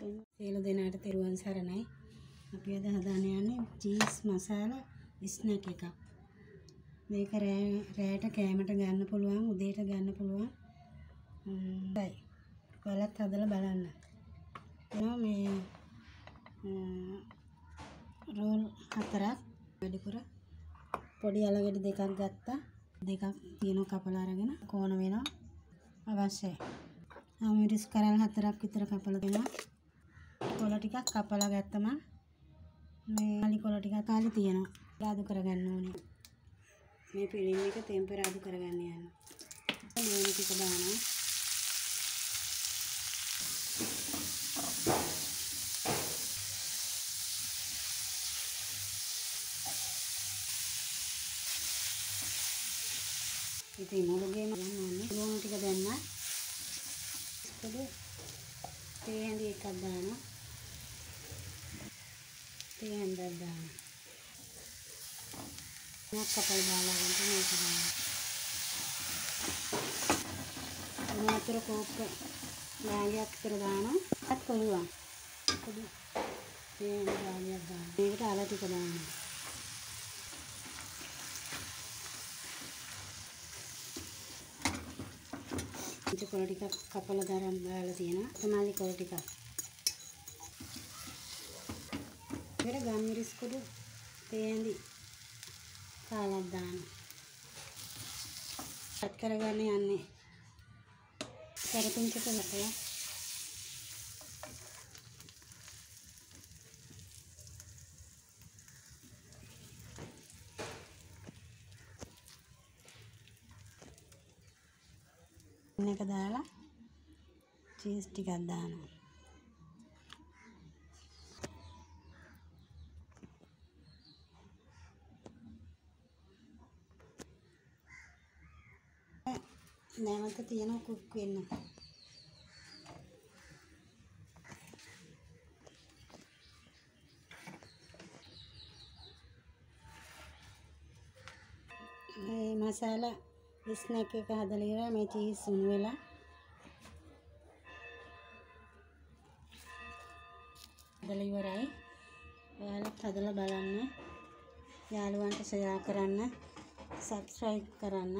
සියලු දෙනාට තෙරුවන් සරණයි. අපි අද හදාන්න යන්නේ චීස් මසාලා ස්නැක් එකක්. මේක රෑට කෑමට ගන්න පුළුවන්, උදේට ගන්න පුළුවන්. හ්ම්යි. ඔයාලත් හදලා බලන්න. එනවා මේ රෝල් හතරක් වැඩිපුර පොඩි අලගඩි දෙකක් ගත්තා. දෙකක් තියෙනවා කපලා අරගෙන කෝණ වෙනවා අවශ්‍යයි. මිරිස් කරල් හතරක් විතර කපලා දෙනවා. කොළ ටිකක් කපලා ගත්තම මේ අලි කොළ ටිකක් කාලේ තියෙනවා. රාදු කරගන්න ඕනේ. මේ පිළිම් එක ටෙම්පරාදු කරගන්න යන්න. ලුණු ටික දානවා. ඉතින් මුළුගේම යන්න ලුණු ටික දැම්මා. පොඩි තේ හැඳි එකක් දානවා. තේ හැඳක් දානවා. මේක කපලා දාලා ගන්න මේක දානවා. මේ අතර කෝප්ප නාගයක් විතර දානවා. අත් කොළුවා. පොඩි තේ හැඳි දානවා. මේකට අල ටික දානවා. ඉතින් කොළ ටිකක් කපලා දරන් දාලා තියෙනවා. තමාලි කොළ ටිකක්. පෙර ගම්මිරිස් කුඩු තේන්දි කාලක් දානවා. පත් කරගන්න යන්නේ. කරපිංචක ලකලා එක දාලා චීස් ටිකක් දානවා. නැවත තියෙන කුක් වෙන්න. මේ මසාලා ස්නැක් එක හදලා ඉවරයි. මේ චීස් උණු වෙලා. හදලා ඉවරයි. ඔයාලත් හදලා බලන්න. යාළුවන්ට ෂෙයා කරන්න. සබ්ස්ක්‍රයිබ් කරන්න.